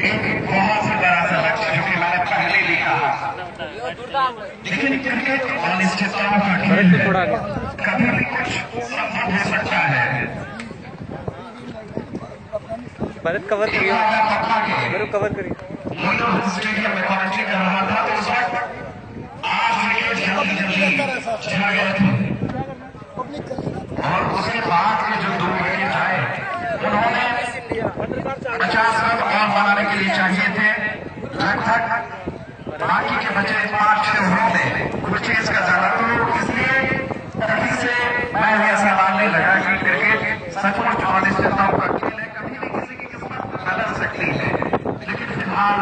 एक बहुत ही बड़ा जो कि मैंने पहले लेकिन क्रिकेट और अनिश्चितताओं का खेल कभी भी कुछ संभव हो सकता है कवर करिए कवर करिए स्टेडियम में कर रहा था तो उस वक्त विकेट जल्दी जल्दी गए थे और उसके बाद के जो दो विकेट आए उन्होंने पचास रन और बनाने के लिए चाहिए थे। लगभग बाकी के बचे पाँच छह ओवरों में कुछ चीज़ का ज़्यादा तो इसलिए तभी से मैं भी ऐसा मानने लगा कि क्रिकेट सचमुच और अनिश्चितताओं का खेल है कभी भी किसी की किस्मत बदल सकती है। लेकिन फ़िलहाल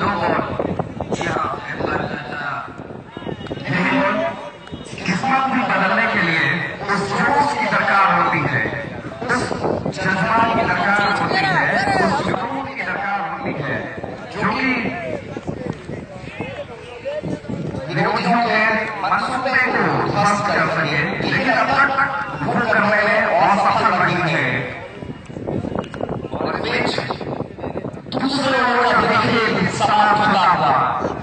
दो बॉल यहाँ किस्मत भी बदलने के लिए उस जोश की दरकार होती है जज्बात की दरकार होती है उस जुनून की दरकार होती है जो कि विरोधियों के मनसूबे को ध्वस्त कर सके लेकिन अब तक वो करने में असफल रही है और दूसरे ओवर का देखिए समाप्त होता हुआ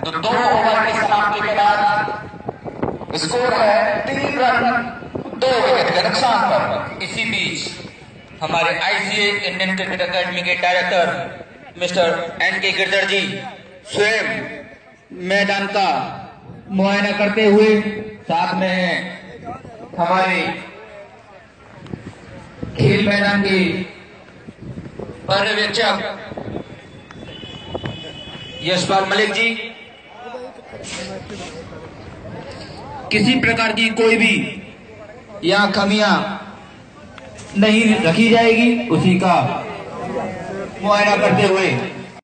तो दो ओवर की समाप्ति के बाद स्कोर है तीन रन दो विकेट के नुकसान पर इसी बीच हमारे आईसीए इंडियन क्रिकेट अकेडमी के director mister N K Girdhar ji, स्वयं मैदान का मुआयना करते हुए साथ में हैं हमारे खेल मैदान के पर्यवेक्षक यशपाल मलिक जी। किसी प्रकार की कोई भी या कमियाँ नहीं रखी जाएगी उसी का मुआयना करते हुए।